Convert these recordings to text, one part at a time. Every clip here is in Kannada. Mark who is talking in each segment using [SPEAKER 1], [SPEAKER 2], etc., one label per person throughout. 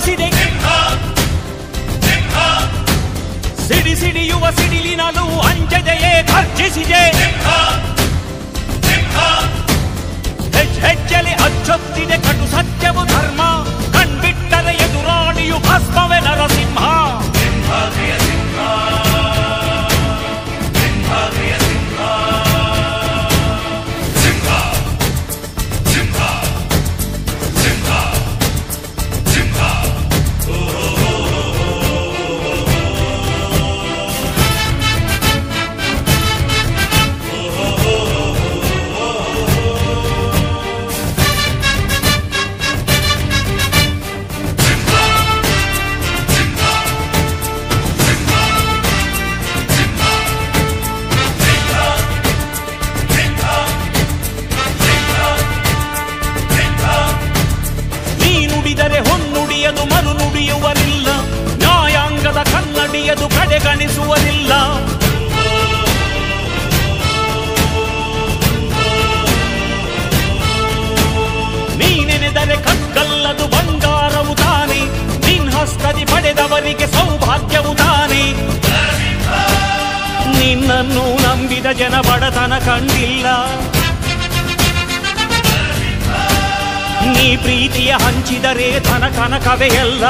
[SPEAKER 1] सिटी सिटी ಸಿಡಿ ಸಿಡಿ ಯುವ ಸಿಡಿಲಿನಲ್ಲೂ ಅಂಜದೆಯೇ ಖರ್ಚಿಸಿದೆ ಹೆಜ್ಜೆಲಿ ಅಚ್ಚೊತ್ತ ಕನ್ನಡಿಯದು ಕಾಣಿಸುವುದಿಲ್ಲ ನೀನೆನೆದರೆ ಕಕ್ಕಲ್ಲದು ಬಂಗಾರವು ತಾನೆ. ನಿನ್ ಹಸ್ತದಿ ಪಡೆದವರಿಗೆ ಸೌಭಾಗ್ಯವು ತಾನೆ. ನಿನ್ನನ್ನು ನಂಬಿದ ಜನ ಬಡತನ ಕಂಡಿಲ್ಲ. ನೀ ಪ್ರೀತಿಯ ಹಂಚಿದರೆ ಧನ ಕನಕವೇ ಎಲ್ಲ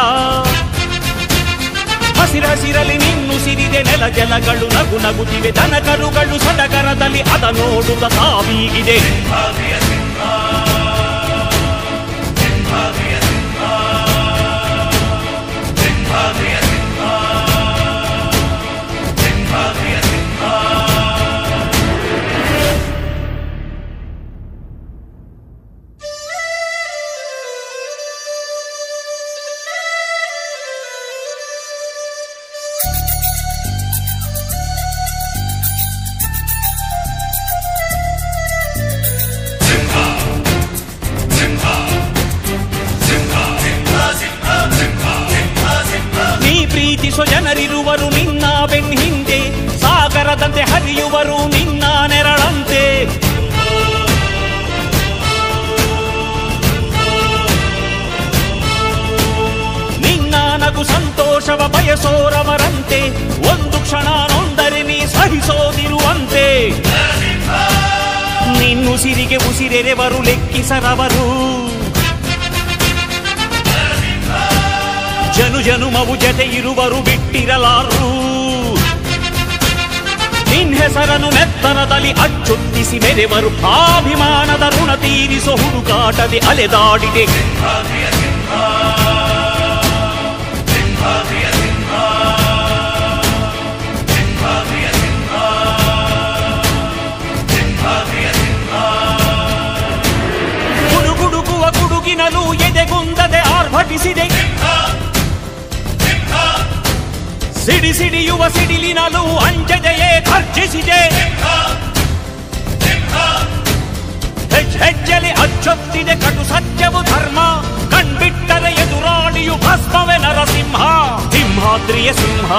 [SPEAKER 1] ಹಸಿರಸಿರಲಿ ನಿನ್ನು ಸಿರಿದೆ ನೆಲ ಜಲಗಳು ನಗು ನಗುತ್ತಿವೆ ದನ ಕರುಗಳು ಸಡಗರದಲ್ಲಿ ಅದ ನೋಡುತ್ತ ತಾವೀಗಿದೆ ಪ್ರೀತಿಸೋ ಜನರಿರುವರು ನಿನ್ನ ಬೆನ್ ಹಿಂದೆ ಸಾಗರದಂತೆ ಹರಿಯುವರು ನಿನ್ನ ನೆರಳಂತೆ. ನಿನ್ನ ನಗು ಸಂತೋಷವ ಬಯಸೋರವರಂತೆ, ಒಂದು ಕ್ಷಣ ನೊಂದರೆ ನೀ ಸಹಿಸೋದಿರುವಂತೆ. ನಿನ್ನುಸಿರಿಗೆ ಉಸಿರೆರೆವರು ಲೆಕ್ಕಿಸರವರು. ಜನು ಜನುಮವು ಜತೆ ಇರುವರು ಬಿಟ್ಟಿರಲಾರು ನಿನ್ ಹೆಸರನ್ನು ನೆತ್ತರದಲ್ಲಿ ಅಚ್ಚೊತ್ತಿಸಿ ಮೆರೆವರು. ಅಭಿಮಾನದ ಋಣ ತೀರಿಸೋ ಹುಡುಕಾಟದೆ ಅಲೆದಾಡಿದೆ. ಗುಡುಗುಡುಗುವ ಗುಡುಗಿನಲು ಎದೆಗುಂದದೆ ಆರ್ಭಟಿಸಿದೆ. ಸಿಡಿ ಸಿಡಿ ಯುವ ಸಿಡಿಲಿನಲ್ಲೂ ಅಂಜದೆಯೇ ಖರ್ಜಿಸಿದೆ ಹೆಜ್ಜೆಲಿ ಅಚ್ಚೊತ್ತಿದೆ ಕಟು ಸತ್ಯವು ಧರ್ಮ ಕಣ್ಬಿಟ್ಟರೆ ಎದುರಾಳಿಯು ಭಸ್ಮವೇ ನರಸಿಂಹ ಸಿಂಹಾದ್ರಿಯ ಸಿಂಹ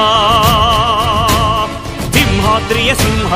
[SPEAKER 1] ಸಿಂಹಾದ್ರಿಯ ಸಿಂಹ